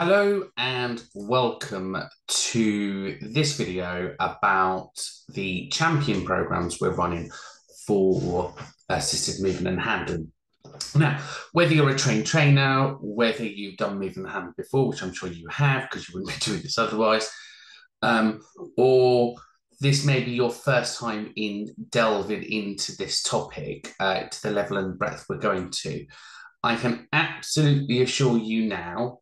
Hello and welcome to this video about the champion programs we're running for assisted movement and handling. Now, whether you're a trained trainer, whether you've done movement and handling before, which I'm sure you have because you wouldn't be doing this otherwise, um, or this may be your first time in delving into this topic uh, to the level and breadth we're going to, I can absolutely assure you now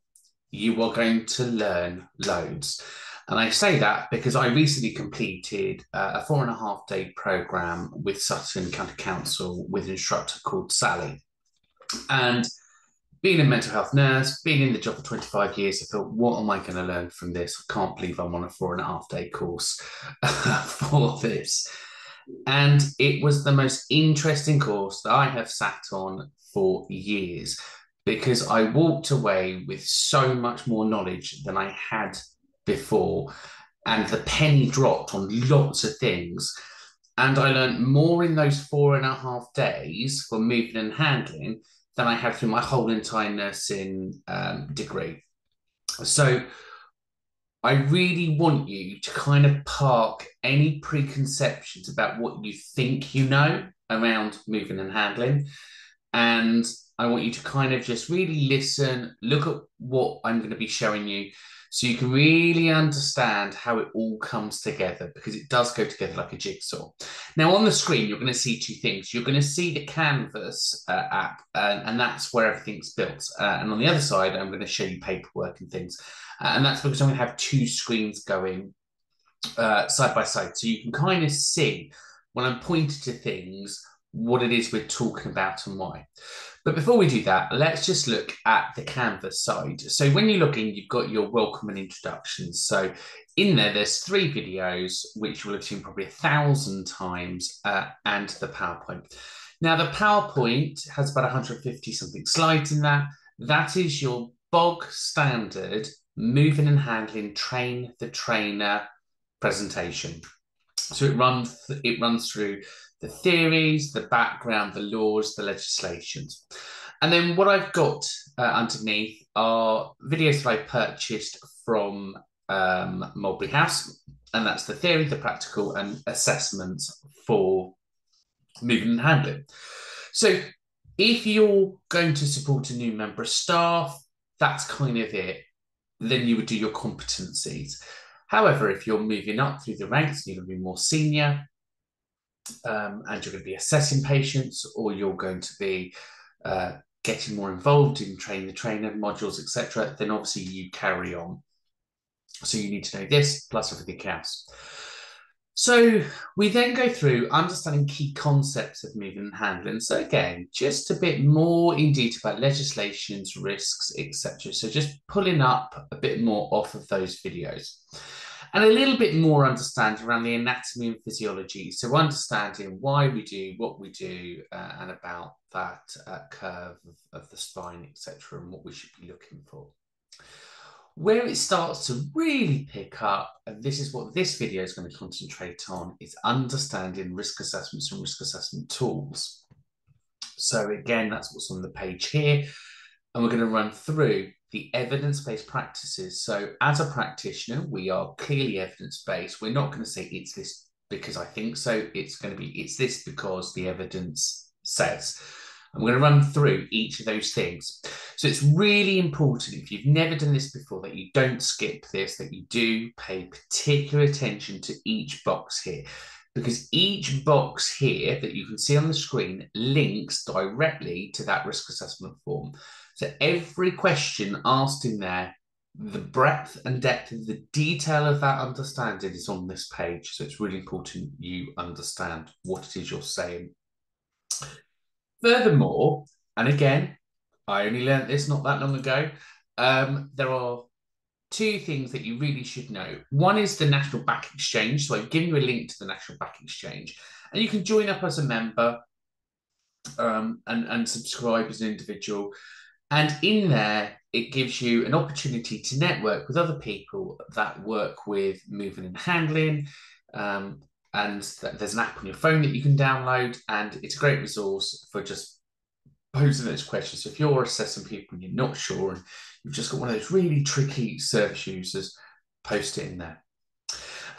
you are going to learn loads. And I say that because I recently completed uh, a four and a half day program with Sutton County Council with an instructor called Sally. And being a mental health nurse, being in the job for 25 years, I thought, what am I going to learn from this? I can't believe I'm on a four and a half day course for this. And it was the most interesting course that I have sat on for years because I walked away with so much more knowledge than I had before. And the penny dropped on lots of things. And I learned more in those four and a half days for moving and handling than I had through my whole entire nursing um, degree. So I really want you to kind of park any preconceptions about what you think you know around moving and handling and I want you to kind of just really listen, look at what I'm going to be showing you so you can really understand how it all comes together because it does go together like a jigsaw. Now, on the screen, you're going to see two things. You're going to see the Canvas uh, app, uh, and that's where everything's built. Uh, and on the other side, I'm going to show you paperwork and things. Uh, and that's because I'm going to have two screens going uh, side by side. So you can kind of see when I'm pointing to things what it is we're talking about and why. But before we do that, let's just look at the Canvas side. So when you log in, you've got your welcome and introductions. So in there, there's three videos, which you will have seen probably a thousand times, uh, and the PowerPoint. Now, the PowerPoint has about 150 something slides in that. That is your bog standard moving and handling train the trainer presentation. So it runs it runs through the theories, the background, the laws, the legislations. And then what I've got uh, underneath are videos that I purchased from um, Mulberry House, and that's the theory, the practical, and assessments for moving and handling. So if you're going to support a new member of staff, that's kind of it. Then you would do your competencies. However, if you're moving up through the ranks, you're going to be more senior, um, and you're going to be assessing patients, or you're going to be uh, getting more involved in training the trainer modules, etc., then obviously you carry on. So you need to know this plus everything else. So we then go through understanding key concepts of moving and handling. So again, just a bit more in detail about legislations, risks, etc. So just pulling up a bit more off of those videos and a little bit more understanding around the anatomy and physiology. So understanding why we do what we do uh, and about that uh, curve of, of the spine, etc., and what we should be looking for. Where it starts to really pick up, and this is what this video is going to concentrate on, is understanding risk assessments and risk assessment tools. So again, that's what's on the page here. And we're going to run through the evidence-based practices. So as a practitioner, we are clearly evidence-based. We're not going to say it's this because I think so. It's going to be it's this because the evidence says. I'm going to run through each of those things. So it's really important if you've never done this before that you don't skip this, that you do pay particular attention to each box here because each box here that you can see on the screen links directly to that risk assessment form. So every question asked in there, the breadth and depth of the detail of that understanding is on this page. So it's really important you understand what it is you're saying. Furthermore, and again, I only learned this not that long ago, um, there are two things that you really should know. One is the National Back Exchange. So I've given you a link to the National Back Exchange, and you can join up as a member um, and, and subscribe as an individual. And in there, it gives you an opportunity to network with other people that work with moving and handling. Um, and th- there's an app on your phone that you can download, and it's a great resource for just posing those questions. So if you're assessing people and you're not sure and you've just got one of those really tricky service users, post it in there.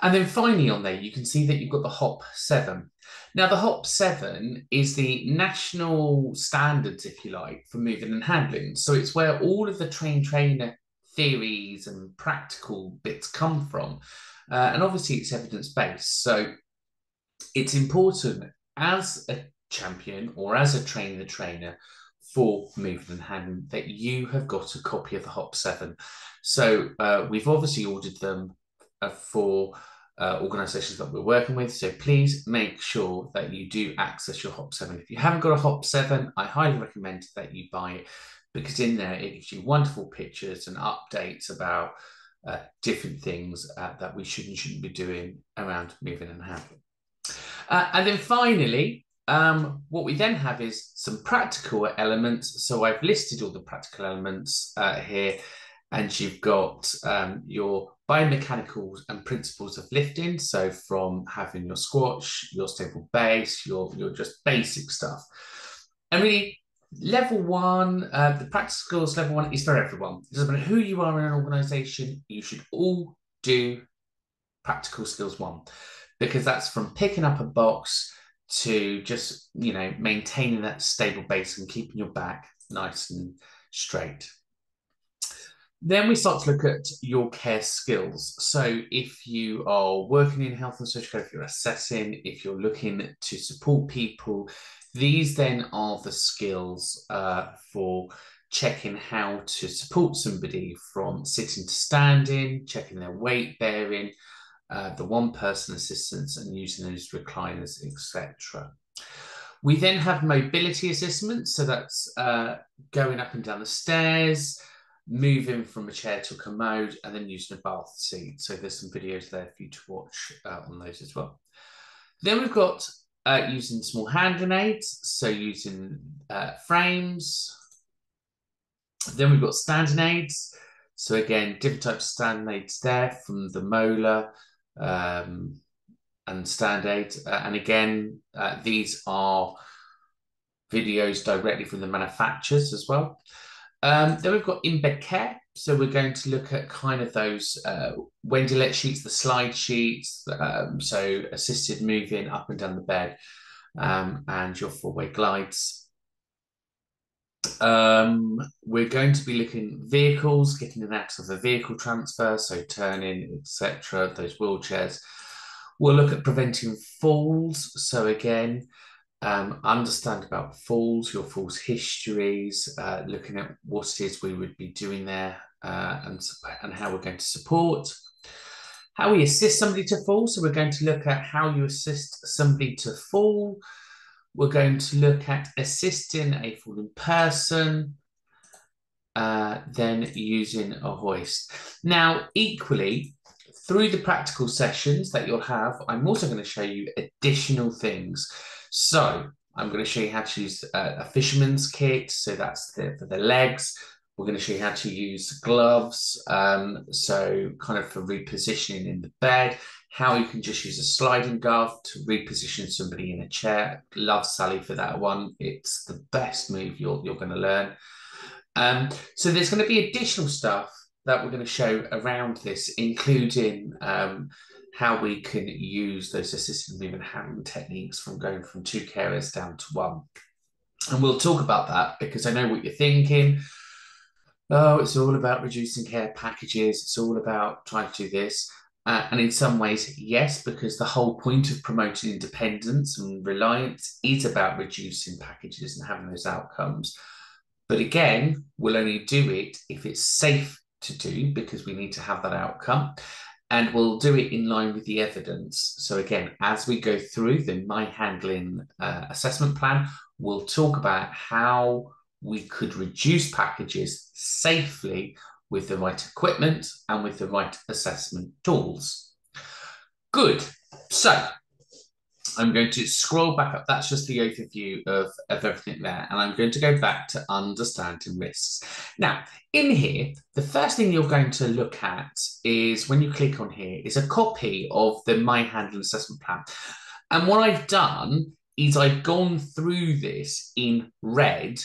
And then finally on there, you can see that you've got the HOP 7. Now, the HOP 7 is the national standards, if you like, for moving and handling. So it's where all of the train trainer theories and practical bits come from. Uh, and obviously, it's evidence based. So it's important as a champion or as a trainer trainer for moving and handling that you have got a copy of the HOP 7. So uh, we've obviously ordered them uh, for uh, organisations that we're working with. So please make sure that you do access your HOP 7. If you haven't got a HOP 7, I highly recommend that you buy it because in there it gives you wonderful pictures and updates about uh, different things uh, that we should and shouldn't be doing around moving and handling. Uh, and then finally, um, what we then have is some practical elements. So I've listed all the practical elements uh, here and you've got um, your biomechanicals and principles of lifting. So from having your squash, your stable base, your, your just basic stuff. And really, level one, uh, the skills level one is for everyone. It doesn't matter who you are in an organization, you should all do practical skills one because that's from picking up a box to just, you know, maintaining that stable base and keeping your back nice and straight. Then we start to look at your care skills. So, if you are working in health and social care, if you're assessing, if you're looking to support people, these then are the skills uh, for checking how to support somebody from sitting to standing, checking their weight bearing, uh, the one person assistance, and using those recliners, etc. We then have mobility assessments, so that's uh, going up and down the stairs moving from a chair to a commode and then using a bath seat. So there's some videos there for you to watch uh, on those as well. Then we've got uh, using small handling aids, so using uh, frames. Then we've got standing aids. So again, different types of standing aids there from the molar um, and stand aid. Uh, and again, uh, these are videos directly from the manufacturers as well. Um, then we've got in-bed care. So we're going to look at kind of those uh, Wendylett sheets, the slide sheets, um, so assisted moving up and down the bed, um, and your four-way glides. Um, we're going to be looking at vehicles, getting an out of the vehicle transfer, so turning, etc. Those wheelchairs. We'll look at preventing falls. So again, um, understand about falls, your falls histories, uh, looking at what it is we would be doing there uh, and, and how we're going to support. How we assist somebody to fall. So we're going to look at how you assist somebody to fall. We're going to look at assisting a falling person, uh, then using a hoist. Now, equally, through the practical sessions that you'll have, I'm also going to show you additional things. So I'm going to show you how to use a, a fisherman's kit. So that's the, for the legs. We're going to show you how to use gloves. Um, so kind of for repositioning in the bed, how you can just use a sliding glove to reposition somebody in a chair. Love Sally for that one. It's the best move you're, you're going to learn. Um, so there's going to be additional stuff that we're going to show around this, including um, how we can use those assisted movement handling techniques from going from two carers down to one. And we'll talk about that because I know what you're thinking. Oh, it's all about reducing care packages. It's all about trying to do this. Uh, and in some ways, yes, because the whole point of promoting independence and reliance is about reducing packages and having those outcomes. But again, we'll only do it if it's safe to do because we need to have that outcome and we'll do it in line with the evidence. So again, as we go through the My Handling uh, assessment plan, we'll talk about how we could reduce packages safely with the right equipment and with the right assessment tools. Good. So I'm going to scroll back up. That's just the overview of, of everything there. And I'm going to go back to understanding risks. Now, in here, the first thing you're going to look at is when you click on here is a copy of the My Handling Assessment Plan. And what I've done is I've gone through this in red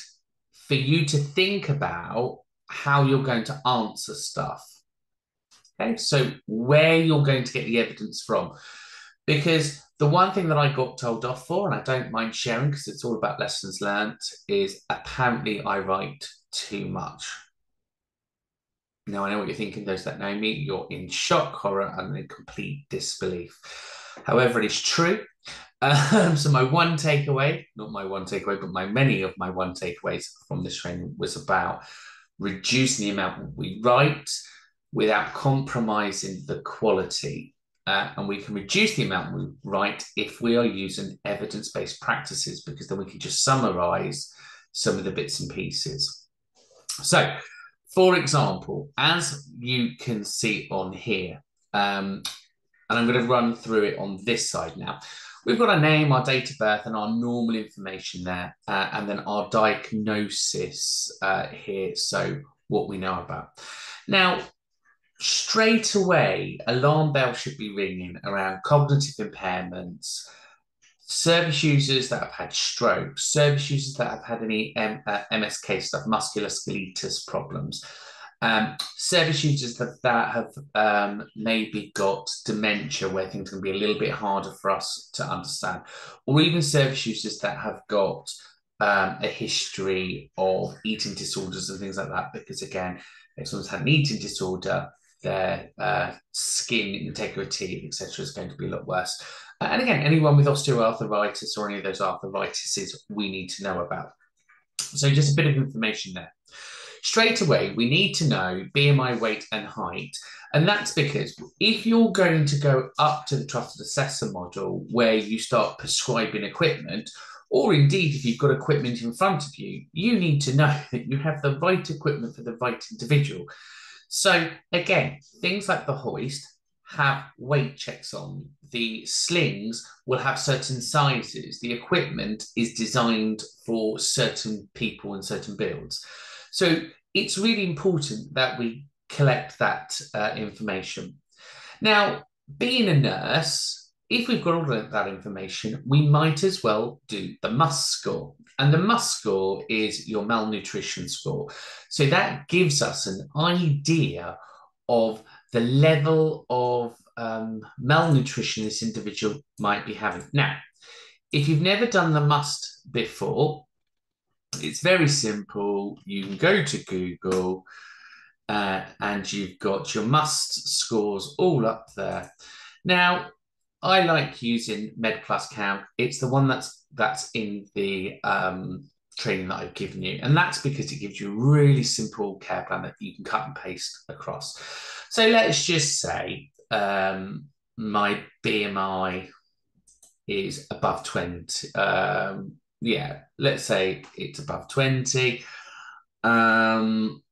for you to think about how you're going to answer stuff. Okay, so where you're going to get the evidence from. Because the one thing that I got told off for, and I don't mind sharing because it's all about lessons learned, is apparently I write too much. Now I know what you're thinking, those that know me, you're in shock, horror, and in complete disbelief. However, it is true. Um, so my one takeaway, not my one takeaway, but my many of my one takeaways from this training was about reducing the amount we write without compromising the quality. Uh, and we can reduce the amount we write if we are using evidence-based practices, because then we can just summarize some of the bits and pieces. So, for example, as you can see on here, um, and I'm going to run through it on this side now. We've got our name, our date of birth, and our normal information there, uh, and then our diagnosis uh, here. So, what we know about. Now, straight away, alarm bells should be ringing around cognitive impairments, service users that have had strokes, service users that have had any M- uh, MSK stuff, musculoskeletal problems, um, service users that, that have um, maybe got dementia, where things can be a little bit harder for us to understand, or even service users that have got um, a history of eating disorders and things like that. Because again, if someone's had an eating disorder, their uh, skin integrity, etc., is going to be a lot worse. Uh, and again, anyone with osteoarthritis or any of those arthritises, we need to know about. So, just a bit of information there. Straight away, we need to know BMI, weight, and height. And that's because if you're going to go up to the trusted assessor model where you start prescribing equipment, or indeed if you've got equipment in front of you, you need to know that you have the right equipment for the right individual. So, again, things like the hoist have weight checks on. The slings will have certain sizes. The equipment is designed for certain people and certain builds. So it's really important that we collect that uh, information. Now, being a nurse, if we've got all that information, we might as well do the MUST score. And the MUST score is your malnutrition score. So that gives us an idea of the level of um, malnutrition this individual might be having. Now, if you've never done the MUST before, it's very simple. You can go to Google uh, and you've got your must scores all up there. Now, I like using Med Plus Count. It's the one that's that's in the um, training that I've given you, and that's because it gives you a really simple care plan that you can cut and paste across. So let's just say um, my BMI is above 20. Um, yeah, let's say it's above 20. Um,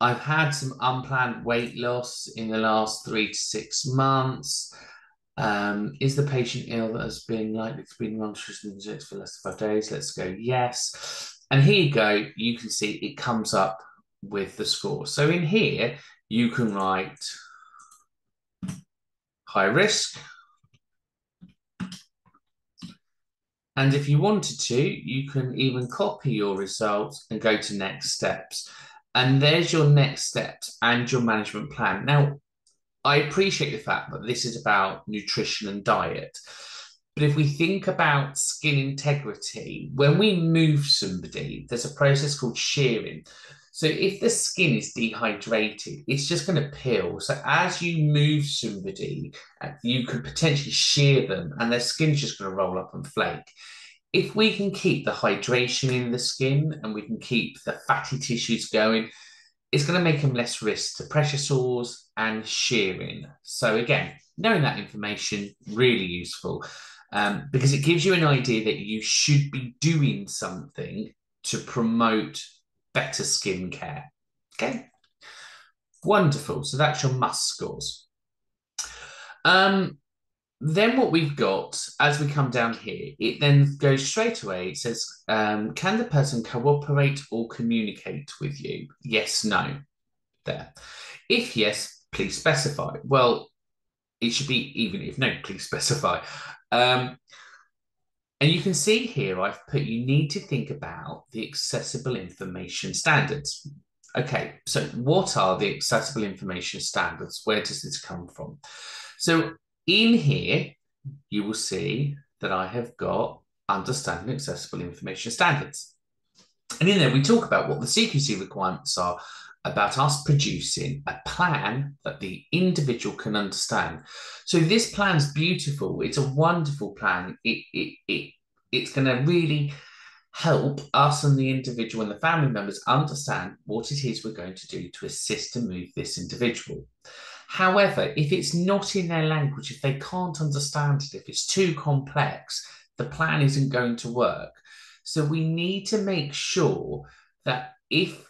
I've had some unplanned weight loss in the last three to six months. Um, is the patient ill that has been likely to be in nutrition for less than five days? Let's go yes. And here you go. You can see it comes up with the score. So in here, you can write high risk, And if you wanted to, you can even copy your results and go to next steps. And there's your next steps and your management plan. Now, I appreciate the fact that this is about nutrition and diet. But if we think about skin integrity, when we move somebody, there's a process called shearing. So if the skin is dehydrated, it's just going to peel. So as you move somebody, uh, you could potentially shear them and their skin's just going to roll up and flake. If we can keep the hydration in the skin and we can keep the fatty tissues going, it's going to make them less risk to pressure sores and shearing. So again, knowing that information, really useful um, because it gives you an idea that you should be doing something to promote better skin care. Okay, wonderful. So that's your must scores. Um, then what we've got as we come down here, it then goes straight away. It says, um, can the person cooperate or communicate with you? Yes, no. There. If yes, please specify. Well, it should be even if no, please specify. Um, And you can see here, I've put you need to think about the accessible information standards. Okay, so what are the accessible information standards? Where does this come from? So in here, you will see that I have got understanding accessible information standards. And in there, we talk about what the CQC requirements are about us producing a plan that the individual can understand. So this plan's beautiful. It's a wonderful plan. It, it, it, it's going to really help us and the individual and the family members understand what it is we're going to do to assist and move this individual. However, if it's not in their language, if they can't understand it, if it's too complex, the plan isn't going to work. So we need to make sure that if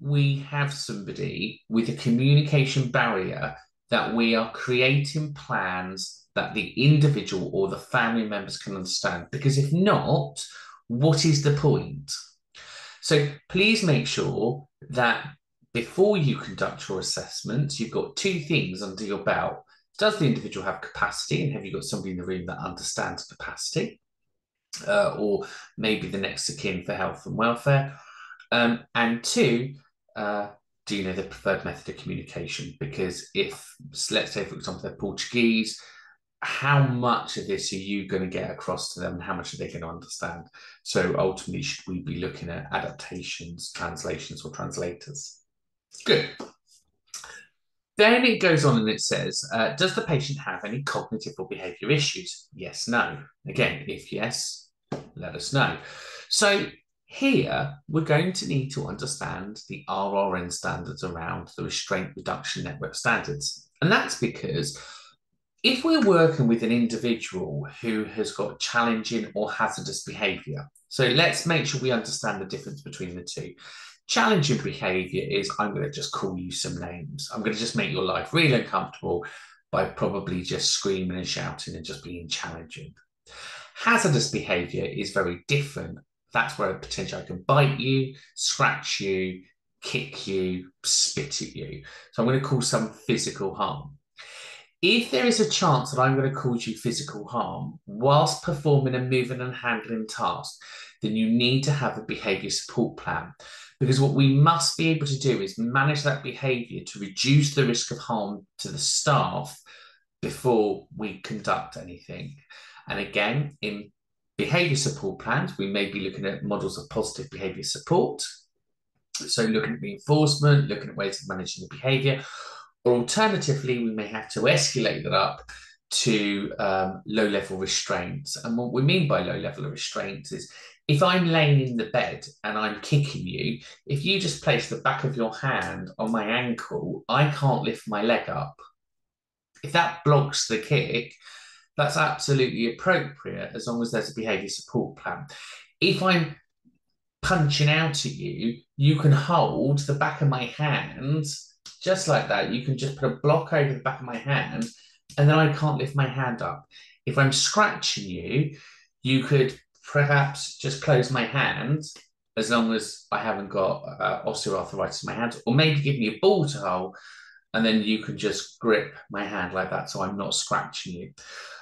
we have somebody with a communication barrier, that we are creating plans that the individual or the family members can understand. Because if not, what is the point? So please make sure that before you conduct your assessment, you've got two things under your belt. Does the individual have capacity? And have you got somebody in the room that understands capacity? Uh, or maybe the next of kin for health and welfare. Um, and two, uh, do you know the preferred method of communication? Because if, let's say, for example, they're Portuguese, how much of this are you going to get across to them and how much are they going to understand? So ultimately, should we be looking at adaptations, translations, or translators? Good. Then it goes on and it says, uh, does the patient have any cognitive or behavior issues? Yes, no. Again, if yes, let us know. So here, we're going to need to understand the RRN standards around the restraint reduction network standards. And that's because if we're working with an individual who has got challenging or hazardous behavior, so let's make sure we understand the difference between the two. Challenging behavior is I'm going to just call you some names. I'm going to just make your life really uncomfortable by probably just screaming and shouting and just being challenging. Hazardous behavior is very different. That's where potentially I can bite you, scratch you, kick you, spit at you. So I'm going to cause some physical harm. If there is a chance that I'm going to cause you physical harm whilst performing a moving and handling task, then you need to have a behaviour support plan. Because what we must be able to do is manage that behaviour to reduce the risk of harm to the staff before we conduct anything. And again, in behaviour support plans, we may be looking at models of positive behaviour support. So looking at reinforcement, looking at ways of managing the behaviour, or alternatively, we may have to escalate that up to um, low level restraints. And what we mean by low level restraints is if I'm laying in the bed and I'm kicking you, if you just place the back of your hand on my ankle, I can't lift my leg up. If that blocks the kick, that's absolutely appropriate as long as there's a behaviour support plan. If I'm punching out at you, you can hold the back of my hand just like that. You can just put a block over the back of my hand and then I can't lift my hand up. If I'm scratching you, you could perhaps just close my hand as long as I haven't got uh, osteoarthritis in my hands, or maybe give me a ball to hold, and then you can just grip my hand like that so I'm not scratching you.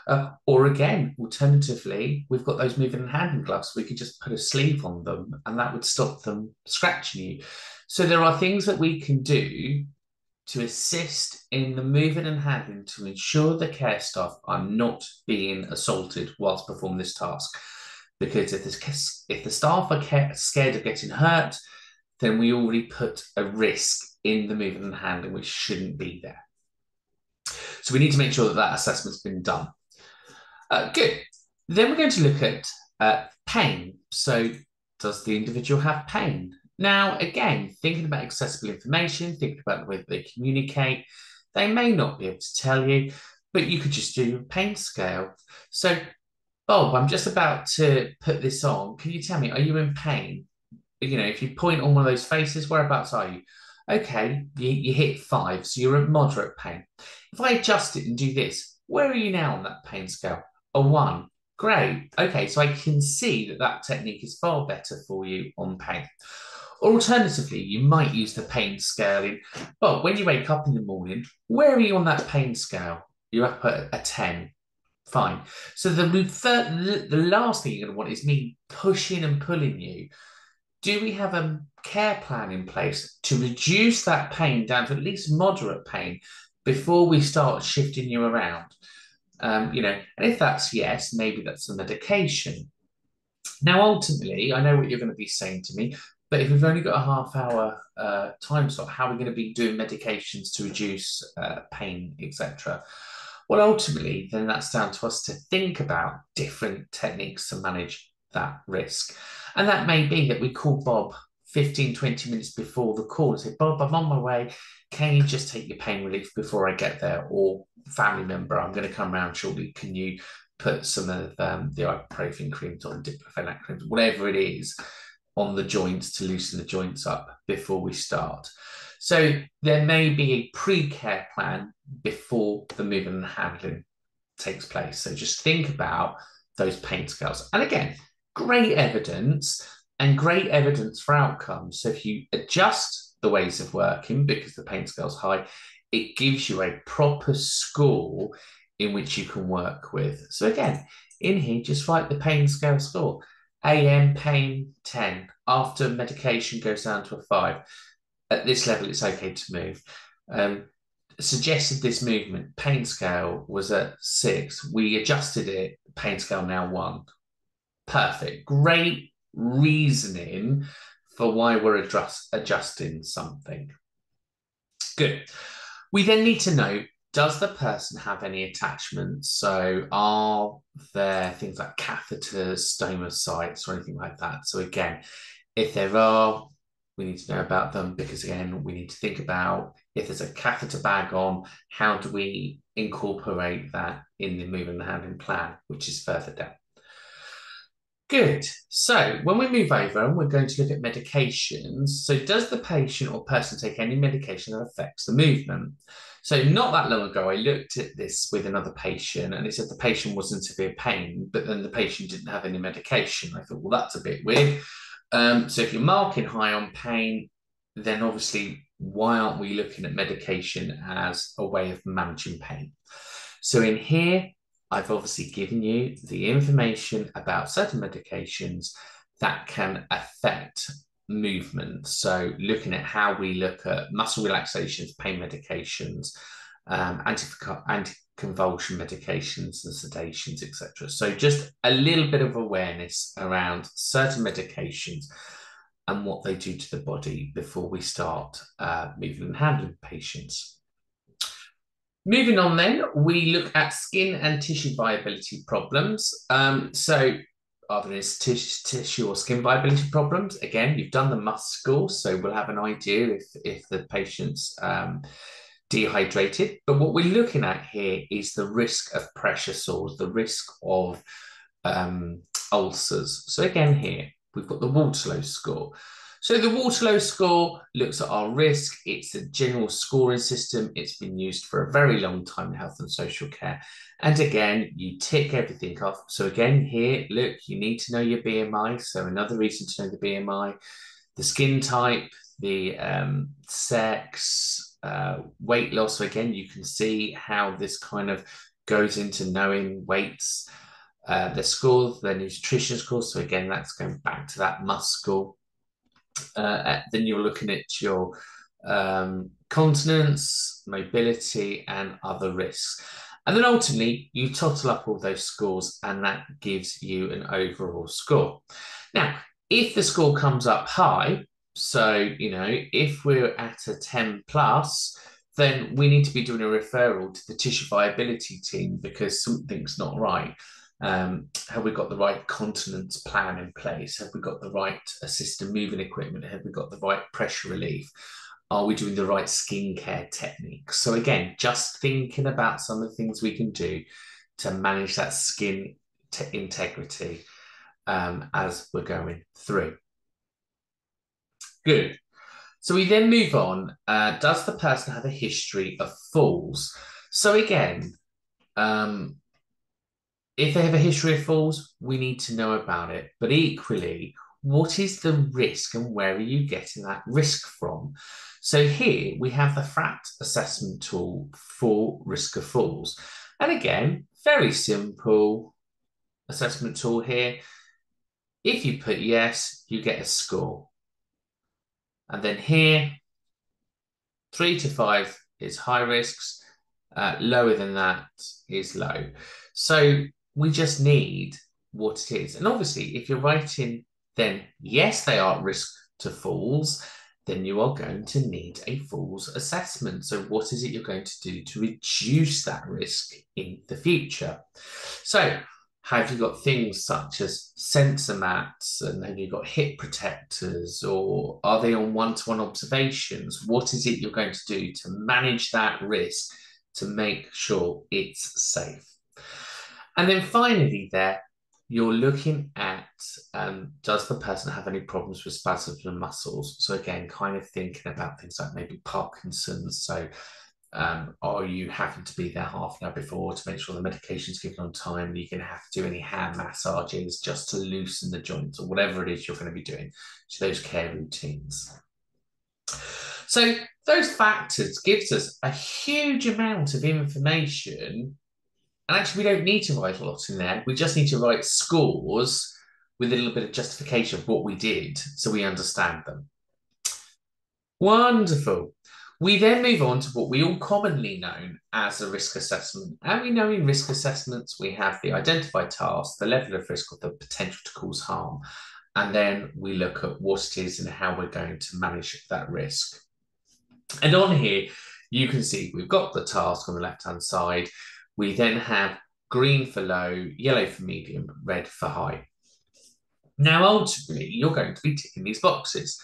Uh, or again, alternatively, we've got those moving and handling gloves. We could just put a sleeve on them and that would stop them scratching you. So there are things that we can do to assist in the moving and handling to ensure the care staff are not being assaulted whilst performing this task. Because if, this, if the staff are scared of getting hurt, then we already put a risk in the moving and handling which shouldn't be there. So we need to make sure that that assessment's been done. Uh, good. Then we're going to look at uh, pain. So does the individual have pain? Now, again, thinking about accessible information, thinking about the way they communicate, they may not be able to tell you, but you could just do a pain scale. So, Bob, I'm just about to put this on. Can you tell me, are you in pain? You know, if you point on one of those faces, whereabouts are you? Okay, you, you hit five, so you're at moderate pain. If I adjust it and do this, where are you now on that pain scale? A one. Great. Okay, so I can see that that technique is far better for you on pain. Alternatively, you might use the pain scaling, but when you wake up in the morning, where are you on that pain scale? You're up at a 10. Fine. So the, the, the last thing you're going to want is me pushing and pulling you. Do we have a care plan in place to reduce that pain down to at least moderate pain before we start shifting you around? Um, you know, and if that's yes, maybe that's a medication. Now, ultimately, I know what you're going to be saying to me, but if we've only got a half hour uh, time slot, how are we going to be doing medications to reduce uh, pain, etc.? Well, ultimately, then that's down to us to think about different techniques to manage that risk. And that may be that we call Bob 15, 20 minutes before the call and say, Bob, I'm on my way. Can you just take your pain relief before I get there? Or family member, I'm going to come around shortly. Can you put some of um, the ibuprofen creams or diclofenac creams, whatever it is, on the joints to loosen the joints up before we start. So there may be a pre-care plan before the movement and handling takes place. So just think about those pain scales. And again, great evidence and great evidence for outcomes. So if you adjust the ways of working because the pain scale's high, it gives you a proper score in which you can work with. So again, in here, just write the pain scale score. AM pain 10. After medication goes down to a 5. At this level, it's okay to move. Um, suggested this movement, pain scale was at 6. We adjusted it, pain scale now 1. Perfect. Great reasoning for why we're adjust, adjusting something. Good. We then need to know does the person have any attachments? So, are there things like catheters, stoma sites, or anything like that? So, again, if there are, we need to know about them because, again, we need to think about if there's a catheter bag on, how do we incorporate that in the moving and handling plan, which is further down. Good. So when we move over, and we're going to look at medications. So does the patient or person take any medication that affects the movement? So not that long ago, I looked at this with another patient and it said the patient was in severe pain, but then the patient didn't have any medication. I thought, well, that's a bit weird. Um, so if you're marking high on pain, then obviously, why aren't we looking at medication as a way of managing pain? So in here, I've obviously given you the information about certain medications that can affect movement. So, looking at how we look at muscle relaxations, pain medications, um, anti convulsion medications, and sedations, etc. So, just a little bit of awareness around certain medications and what they do to the body before we start uh, moving and handling patients. Moving on, then, we look at skin and tissue viability problems. Um, so, are there tissue or skin viability problems? Again, you've done the must score, so we'll have an idea if, if the patient's um, dehydrated. But what we're looking at here is the risk of pressure sores, the risk of um, ulcers. So, again, here we've got the Waterlow score. So the Waterlow score looks at our risk. It's a general scoring system. It's been used for a very long time in health and social care. And again, you tick everything off. So again, here, look, you need to know your BMI. So another reason to know the BMI, the skin type, the um, sex, uh, weight loss. So again, you can see how this kind of goes into knowing weights, uh, their scores, their nutrition scores. So again, that's going back to that must score uh, then you're looking at your um, continence, mobility, and other risks. And then ultimately, you total up all those scores, and that gives you an overall score. Now, if the score comes up high, so you know, if we're at a 10 plus, then we need to be doing a referral to the tissue viability team because something's not right. Um, have we got the right continence plan in place? Have we got the right assisted moving equipment? Have we got the right pressure relief? Are we doing the right skincare techniques? So again, just thinking about some of the things we can do to manage that skin integrity um, as we're going through. Good. So we then move on. Uh, does the person have a history of falls? So again, um, if they have a history of falls, we need to know about it. But equally, what is the risk and where are you getting that risk from? So here we have the FRAT assessment tool for risk of falls. And again, very simple assessment tool here. If you put yes, you get a score. And then here, three to five is high risks, uh, lower than that is low. So we just need what it is. And obviously, if you're writing, then yes, they are at risk to falls, then you are going to need a falls assessment. So, what is it you're going to do to reduce that risk in the future? So, have you got things such as sensor mats and have you got hip protectors or are they on one-to-one observations? What is it you're going to do to manage that risk to make sure it's safe? And then finally there you're looking at um, does the person have any problems with spasms muscles? So again kind of thinking about things like maybe parkinson's. So um, are you having to be there half an hour before to make sure the medication is given on time? Are you to have to do any hand massages just to loosen the joints or whatever it is you're going to be doing? So those care routines. So those factors gives us a huge amount of information. And actually, we don't need to write a lot in there. We just need to write scores with a little bit of justification of what we did so we understand them. Wonderful. We then move on to what we all commonly know as a risk assessment. And we know in risk assessments, we have the identified task, the level of risk, or the potential to cause harm. And then we look at what it is and how we're going to manage that risk. And on here, you can see we've got the task on the left-hand side. We then have green for low, yellow for medium, red for high. Now, ultimately, you're going to be ticking these boxes.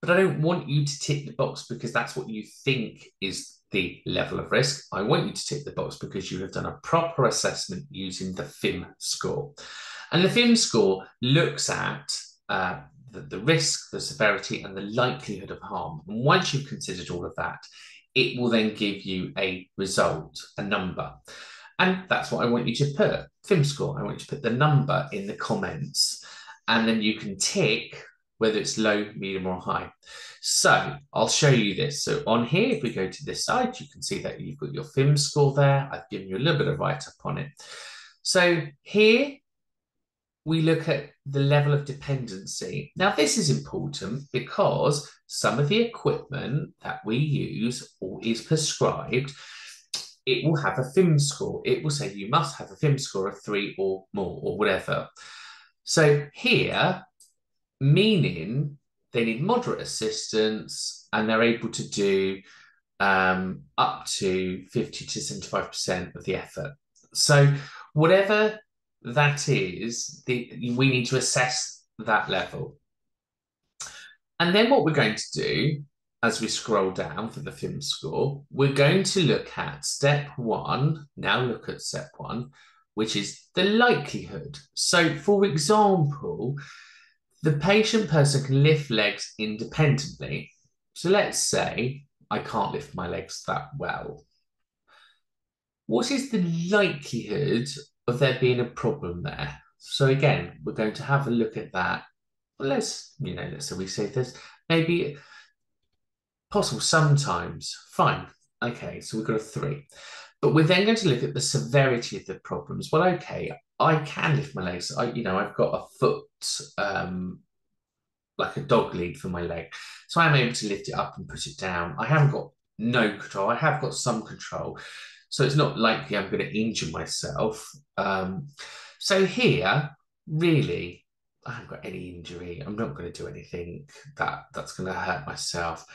But I don't want you to tick the box because that's what you think is the level of risk. I want you to tick the box because you have done a proper assessment using the FIM score. And the FIM score looks at uh, the, the risk, the severity, and the likelihood of harm. And once you've considered all of that, it will then give you a result, a number. And that's what I want you to put, FIM score. I want you to put the number in the comments. And then you can tick whether it's low, medium, or high. So I'll show you this. So on here, if we go to this side, you can see that you've got your FIM score there. I've given you a little bit of write-up on it. So here we look at the level of dependency. Now this is important because some of the equipment that we use or is prescribed, it will have a FIM score. It will say you must have a FIM score of three or more or whatever. So here meaning they need moderate assistance and they're able to do um, up to 50 to 75% of the effort. So, whatever that is, the, we need to assess that level. And then, what we're going to do as we scroll down for the FIM score, we're going to look at step one. Now, look at step one, which is the likelihood. So, for example, the patient person can lift legs independently. So let's say I can't lift my legs that well. What is the likelihood of there being a problem there? So again, we're going to have a look at that. Let's, you know, let's say we say this, maybe possible sometimes. Fine. Okay, so we've got a three. But we're then going to look at the severity of the problems. Well, okay, I can lift my legs. I, you know, I've got a foot, um, like a dog lead for my leg, so I'm able to lift it up and put it down. I haven't got no control. I have got some control, so it's not likely I'm going to injure myself. Um, so here, really, I haven't got any injury. I'm not going to do anything that that's going to hurt myself.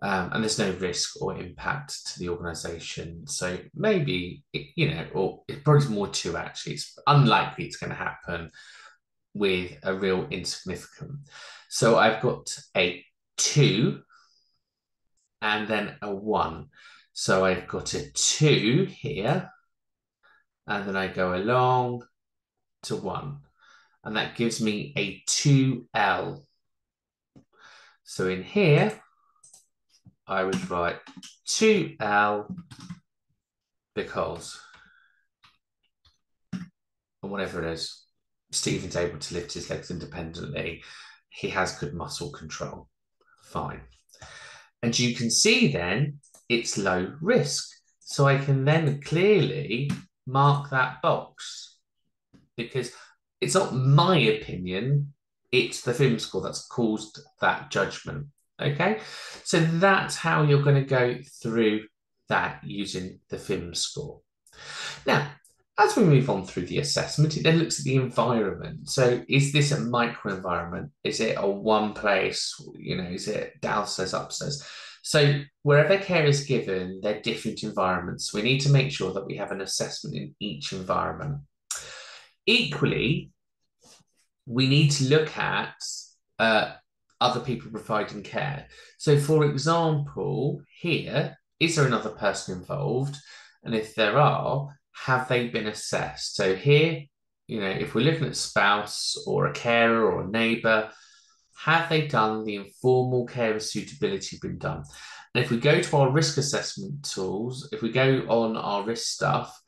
Um, and there's no risk or impact to the organization. So maybe, you know, or it's probably more to actually, it's unlikely it's going to happen with a real insignificant. So I've got a two and then a one. So I've got a two here, and then I go along to one, and that gives me a 2L. So in here, I would write 2L because, or whatever it is, Stephen's able to lift his legs independently. He has good muscle control. Fine. And you can see then it's low risk. So I can then clearly mark that box because it's not my opinion, it's the FIM score that's caused that judgment. Okay, so that's how you're going to go through that using the FIM score. Now, as we move on through the assessment, it then looks at the environment. So, is this a microenvironment? Is it a one place? You know, is it downstairs, upstairs? So, wherever care is given, they're different environments. We need to make sure that we have an assessment in each environment. Equally, we need to look at uh, other people providing care. So, for example, here, is there another person involved? And if there are, have they been assessed? So, here, you know, if we're looking at spouse or a carer or a neighbour, have they done the informal carer suitability been done? And if we go to our risk assessment tools, if we go on our risk stuff,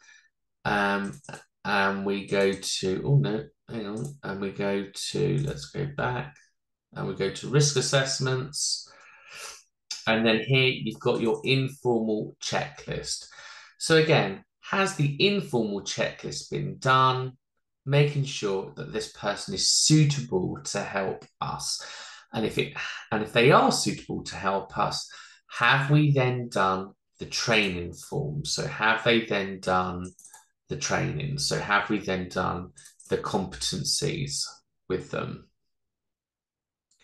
um, and we go to, oh no, hang on, and we go to, let's go back, and we go to risk assessments. And then here you've got your informal checklist. So again, has the informal checklist been done? Making sure that this person is suitable to help us. And if it and if they are suitable to help us, have we then done the training form? So have they then done the training? So have we then done the competencies with them?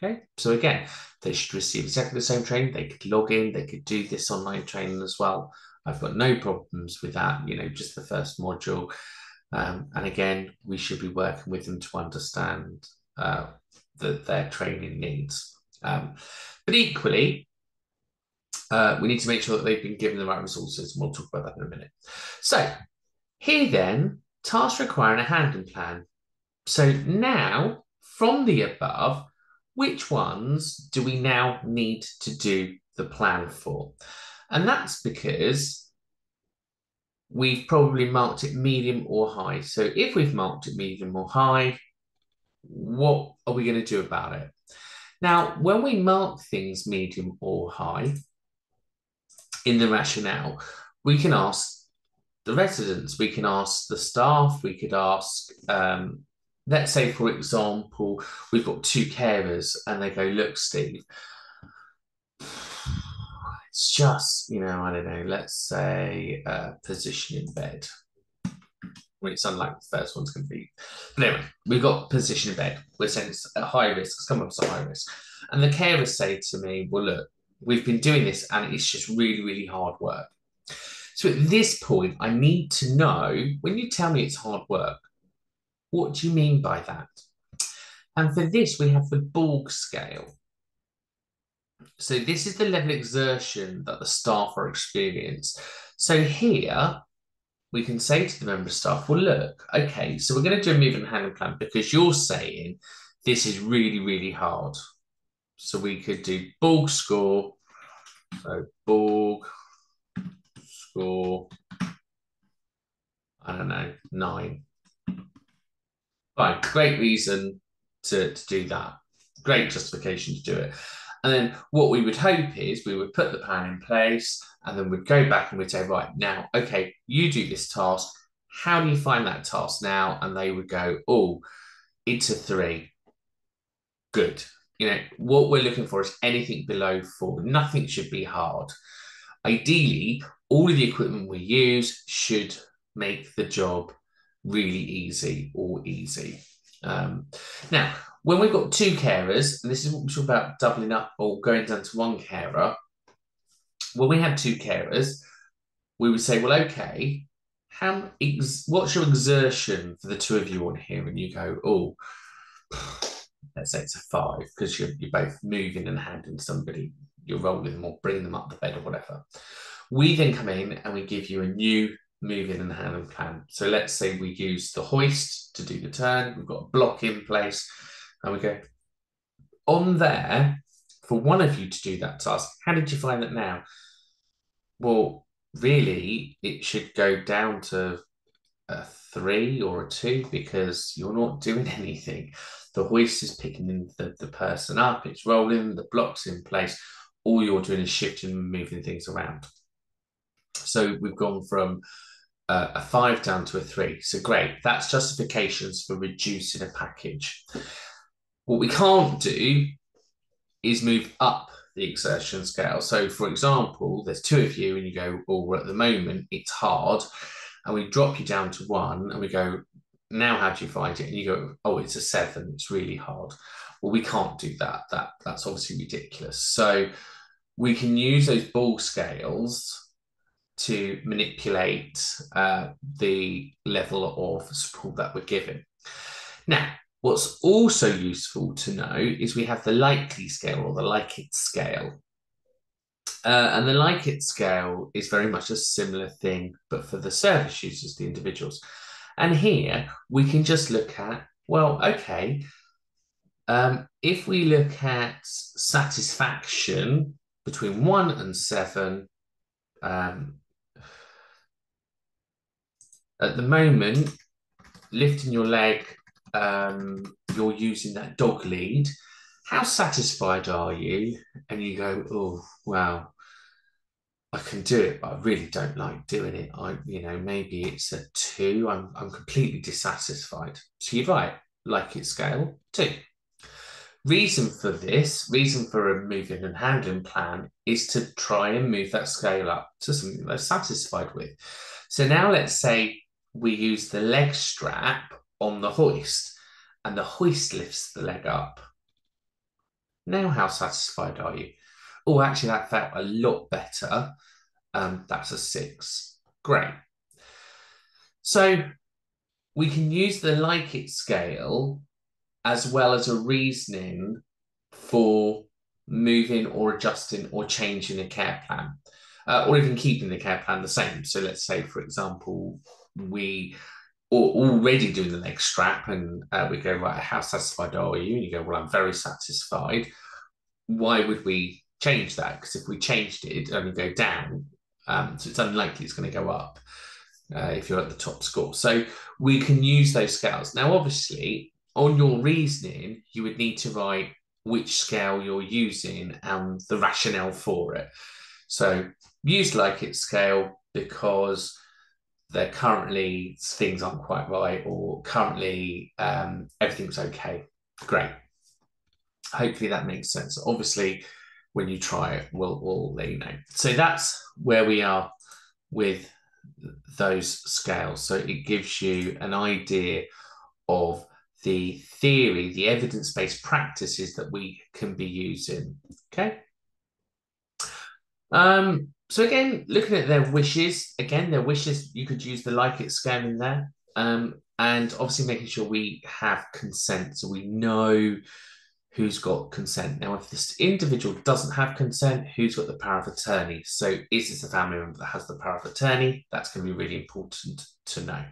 Okay, so again, they should receive exactly the same training. They could log in, they could do this online training as well. I've got no problems with that, you know, just the first module. Um, and again, we should be working with them to understand uh, the, their training needs. Um, but equally, uh, we need to make sure that they've been given the right resources, and we'll talk about that in a minute. So here then, tasks requiring a handling plan. So now, from the above, which ones do we now need to do the plan for? And that's because we've probably marked it medium or high. So if we've marked it medium or high, what are we going to do about it? Now, when we mark things medium or high in the rationale, we can ask the residents, we can ask the staff, we could ask um, let's say, for example, we've got two carers and they go, look, Steve, it's just, you know, I don't know, let's say uh, position in bed. Well, it's unlike the first one's going to be. But anyway, we've got position in bed. We're saying it's a high risk, it's come up us a high risk. And the carers say to me, well, look, we've been doing this and it's just really, really hard work. So at this point, I need to know when you tell me it's hard work, what do you mean by that? And for this, we have the Borg scale. So this is the level of exertion that the staff are experiencing. So here, we can say to the member staff, well, look, okay, so we're going to do a movement and handling plan because you're saying this is really, really hard. So we could do Borg score. So Borg score, I don't know, nine. Fine, great reason to, to do that. Great justification to do it. And then what we would hope is we would put the plan in place and then we'd go back and we'd say, right, now, okay, you do this task. How do you find that task now? And they would go, oh, it's a three. Good. You know, what we're looking for is anything below four. Nothing should be hard. Ideally, all of the equipment we use should make the job really easy or easy. Um, now, when we've got two carers, and this is what we talk about doubling up or going down to one carer, when we have two carers, we would say, well, okay, how ex- what's your exertion for the two of you on here? And you go, oh, let's say it's a five because you're, you're both moving and handing somebody, you're rolling them or bringing them up the bed or whatever. We then come in and we give you a new moving and handling plan. So let's say we use the hoist to do the turn. We've got a block in place and we go on there for one of you to do that task. How did you find that now? Well, really, it should go down to a three or a two because you're not doing anything. The hoist is picking the, the person up, it's rolling, the block's in place. All you're doing is shifting and moving things around. So we've gone from uh, a five down to a three. So great. That's justifications for reducing a package. What we can't do is move up the exertion scale. So, for example, there's two of you, and you go, "Oh, well, at the moment it's hard," and we drop you down to one, and we go, "Now, how do you find it?" And you go, "Oh, it's a seven. It's really hard." Well, we can't do that. That that's obviously ridiculous. So, we can use those Borg scales to manipulate uh, the level of support that we're giving. Now, what's also useful to know is we have the likely scale or the Likert scale. Uh, and the Likert scale is very much a similar thing, but for the service users, the individuals. And here we can just look at, well, okay, um, if we look at satisfaction between one and seven, um, at the moment, lifting your leg, um, you're using that dog lead. How satisfied are you? And you go, oh, wow, I can do it, but I really don't like doing it. I, you know, maybe it's a two. I'm, I'm completely dissatisfied. So you're right, Likert scale, two. Reason for this, reason for a moving and handling plan is to try and move that scale up to something they're satisfied with. So now let's say we use the leg strap on the hoist and the hoist lifts the leg up. Now, how satisfied are you? Oh, actually, that felt a lot better. Um, that's a six. Great. So we can use the Likert scale as well as a reasoning for moving or adjusting or changing a care plan, uh, or even keeping the care plan the same. So let's say, for example, we already doing the leg strap and uh, we go, right, how satisfied are you? And you go, well, I'm very satisfied. Why would we change that? Because if we changed it, it'd only go down. Um, so it's unlikely it's going to go up uh, if you're at the top score. So we can use those scales. Now, obviously, on your reasoning, you would need to write which scale you're using and the rationale for it. So use Likert scale because they're currently things aren't quite right or currently um, everything's okay. Great. Hopefully that makes sense. Obviously, when you try it, we'll, we'll let you know. So that's where we are with those scales. So it gives you an idea of the theory, the evidence based practices that we can be using. Okay. Um, so again, looking at their wishes, again, their wishes, you could use the Likert scale in there. Um, and obviously making sure we have consent so we know who's got consent. Now, if this individual doesn't have consent, who's got the power of attorney? So is this a family member that has the power of attorney? That's going to be really important to know.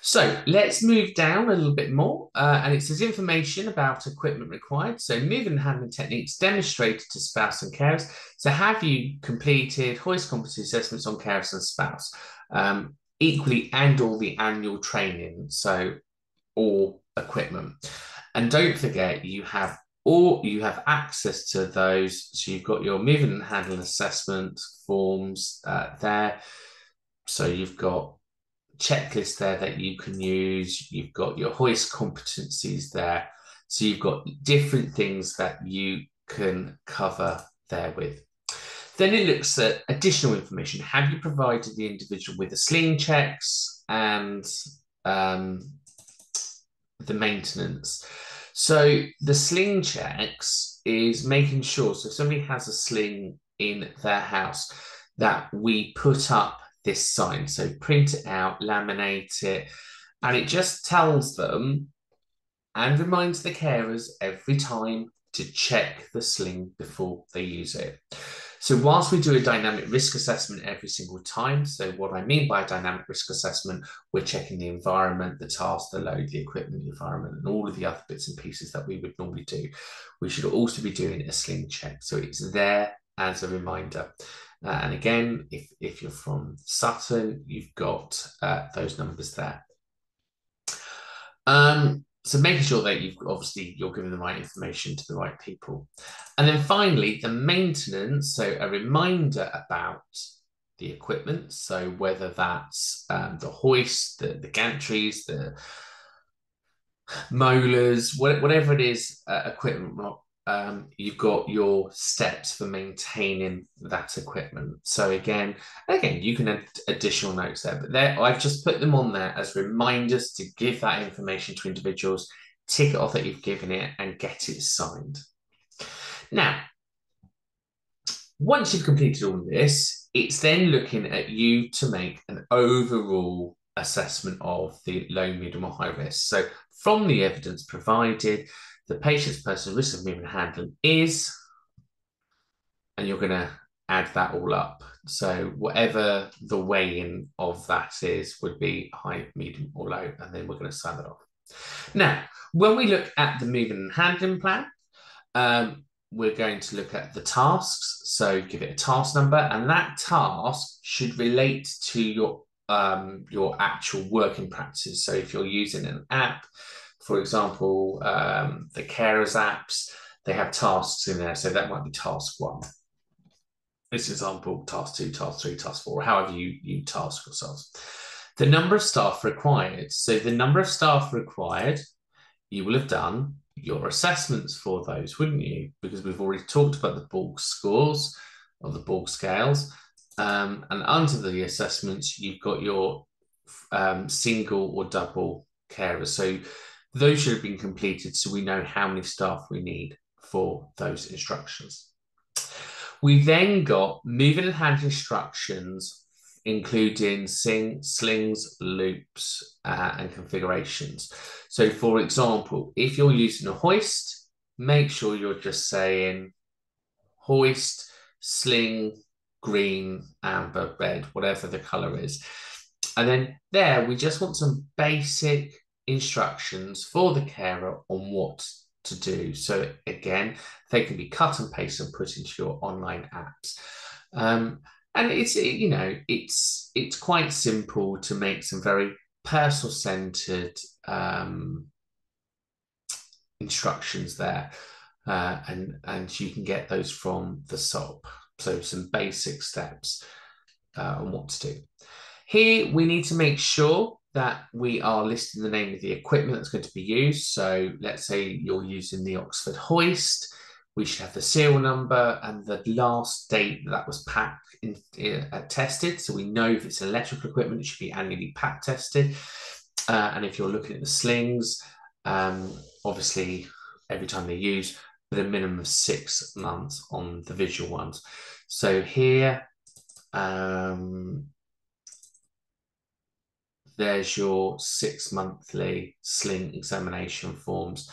So let's move down a little bit more. Uh, and it says information about equipment required. So moving and handling techniques demonstrated to spouse and carers. So have you completed hoist competency assessments on carers and spouse? Um, equally and all the annual training. So all equipment. And don't forget you have all you have access to those. So you've got your moving and handling assessment forms uh, there. So you've got checklist there that you can use. You've got your hoist competencies there. So you've got different things that you can cover there with. Then it looks at additional information. Have you provided the individual with the sling checks and um, the maintenance? So the sling checks is making sure, so if somebody has a sling in their house, that we put up this sign. So print it out, laminate it, and it just tells them and reminds the carers every time to check the sling before they use it. So whilst we do a dynamic risk assessment every single time, so what I mean by dynamic risk assessment, we're checking the environment, the task, the load, the equipment, the environment, and all of the other bits and pieces that we would normally do. We should also be doing a sling check. So it's there as a reminder. Uh, and again, if, if you're from Sutton, you've got uh, those numbers there. Um, so making sure that you've obviously you're giving the right information to the right people. And then finally, the maintenance. So a reminder about the equipment. So whether that's um, the hoist, the, the gantries, the molars, whatever it is, uh, equipment, um, you've got your steps for maintaining that equipment. So again, again, you can add additional notes there, but there I've just put them on there as reminders to give that information to individuals, tick it off that you've given it, and get it signed. Now, once you've completed all this, it's then looking at you to make an overall assessment of the low, medium, or high risk. So from the evidence provided, the patient's personal risk of movement handling is, and you're going to add that all up. So whatever the weighing of that is would be high, medium, or low, and then we're going to sign that off. Now, when we look at the movement and handling plan, um, we're going to look at the tasks. So give it a task number, and that task should relate to your um, your actual working practices. So if you're using an app, for example, um, the carers apps, they have tasks in there. So that might be task one. This example, task two, task three, task four, however you, you task yourselves. The number of staff required. So the number of staff required, you will have done your assessments for those, wouldn't you? Because we've already talked about the Borg scores or the Borg scales. Um, and under the assessments, you've got your um, single or double carers. So those should have been completed so we know how many staff we need for those instructions. We then got moving and hand instructions, including sing, slings, loops, uh, and configurations. So, for example, if you're using a hoist, make sure you're just saying hoist, sling, green, amber, red, whatever the color is. And then there, we just want some basic instructions for the carer on what to do. So again, they can be cut and paste and put into your online apps. Um, and it's you know it's it's quite simple to make some very personal centered um, instructions there, uh, and and you can get those from the SOP. So some basic steps uh, on what to do. Here we need to make sure that we are listing the name of the equipment that's going to be used. So let's say you're using the Oxford hoist. We should have the serial number and the last date that, was packed in, uh, tested. So we know if it's electrical equipment, it should be annually PAT tested. Uh, and if you're looking at the slings, um, obviously every time they use, with a minimum of six months on the visual ones. So here, um, there's your six monthly sling examination forms.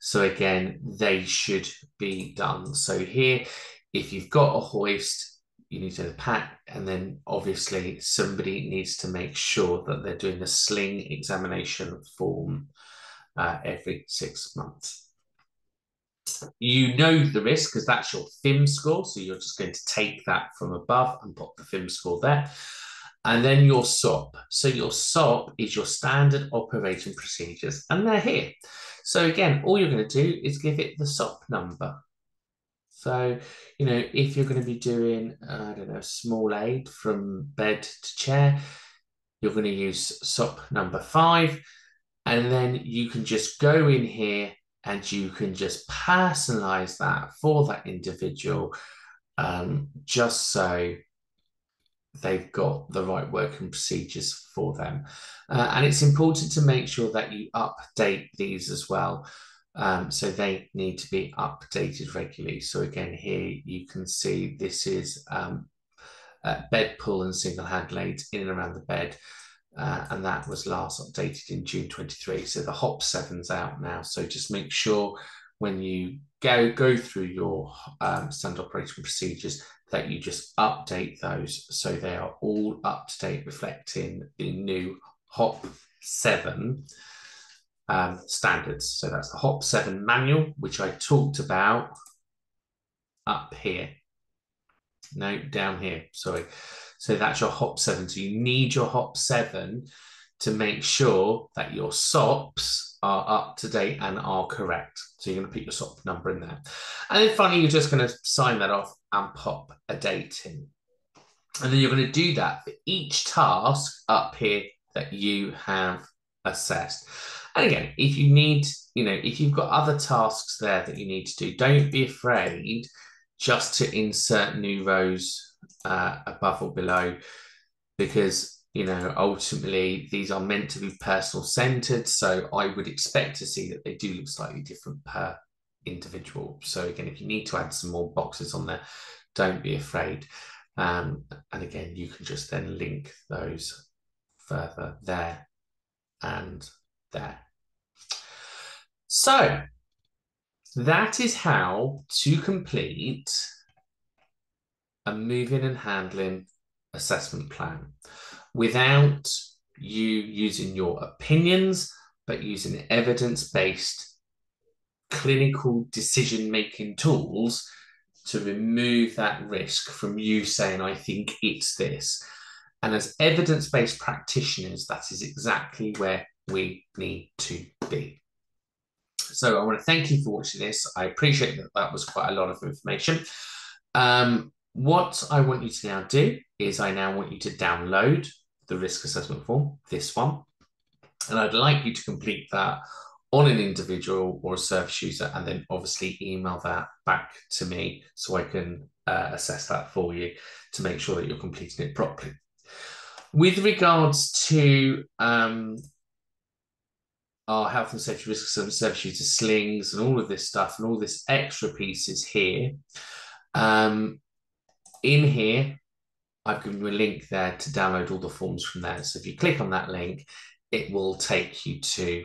So again, they should be done. So here, if you've got a hoist, you need to PAT, and then obviously somebody needs to make sure that they're doing the sling examination form uh, every six months. You know the risk because that's your FIM score. So you're just going to take that from above and put the FIM score there and then your SOP. So your SOP is your standard operating procedures, and they're here. So again, all you're going to do is give it the SOP number. So, you know, if you're going to be doing, I don't know, small aid from bed to chair, you're going to use SOP number five. And then you can just go in here and you can just personalize that for that individual um, just so they've got the right working procedures for them. Uh, and it's important to make sure that you update these as well. Um, so they need to be updated regularly. So again, here you can see this is um, bed pull and single hand aids in and around the bed. Uh, and that was last updated in June 23. So the HOP 7's out now. So just make sure when you go, go through your um, standard operating procedures that you just update those so they are all up to date, reflecting the new HOP 7 um, standards. So that's the HOP 7 manual, which I talked about up here. No, down here, sorry. So that's your HOP 7. So you need your HOP 7 to make sure that your SOPs are up to date and are correct. So you're going to put your SOP number in there. And then finally, you're just going to sign that off and pop a date in. And then you're going to do that for each task up here that you have assessed. And again, if you need, you know, if you've got other tasks there that you need to do, don't be afraid just to insert new rows uh, above or below because, you know, ultimately these are meant to be personal centered. So I would expect to see that they do look slightly different per individual. So again, if you need to add some more boxes on there, don't be afraid. Um, and again, you can just then link those further there and there. So that is how to complete a moving and handling assessment plan without you using your opinions, but using evidence based clinical decision making tools to remove that risk from you saying, I think it's this. And as evidence based practitioners, that is exactly where we need to be. So I want to thank you for watching this. I appreciate that that was quite a lot of information. Um, what I want you to now do is I now want you to download the risk assessment form, this one, and I'd like you to complete that on an individual or a service user, and then obviously email that back to me so I can uh, assess that for you to make sure that you're completing it properly. With regards to um, our health and safety risk service user slings and all of this stuff and all this extra pieces here, um, in here, I've given you a link there to download all the forms from there. So if you click on that link, it will take you to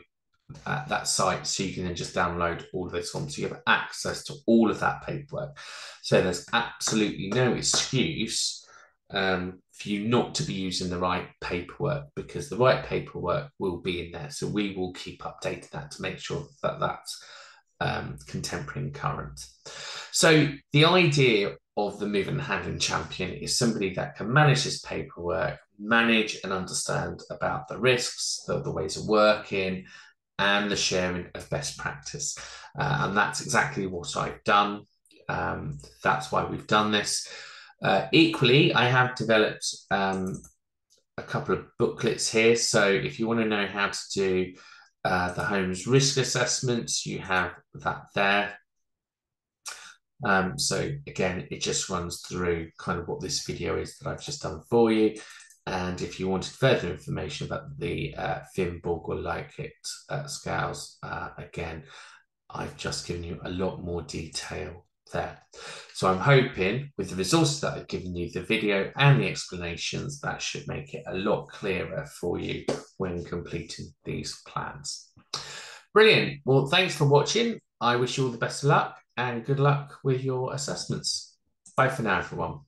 uh, that site so you can then just download all of those forms. So you have access to all of that paperwork. So there's absolutely no excuse um, for you not to be using the right paperwork because the right paperwork will be in there. So we will keep updating that to make sure that that's um, contemporary and current. So the idea of the moving and handling champion is somebody that can manage this paperwork, manage and understand about the risks, the, the ways of working, and the sharing of best practice. Uh, and that's exactly what I've done. Um, that's why we've done this. Uh, equally, I have developed um, a couple of booklets here. So if you want to know how to do uh, the home's risk assessments, you have that there. Um, so again, it just runs through kind of what this video is that I've just done for you. And if you wanted further information about the uh, Finborg or Likert uh, scales, uh, again, I've just given you a lot more detail there. So I'm hoping with the resources that I've given you, the video and the explanations, that should make it a lot clearer for you when completing these plans. Brilliant. Well, thanks for watching. I wish you all the best of luck and good luck with your assessments. Bye for now, everyone.